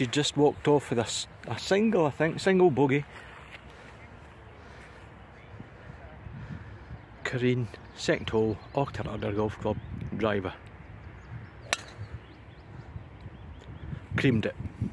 she just walked off with a, a single, I think, single bogey. Corrine, second hole, Auchterarder Golf Club, driver. Creamed it.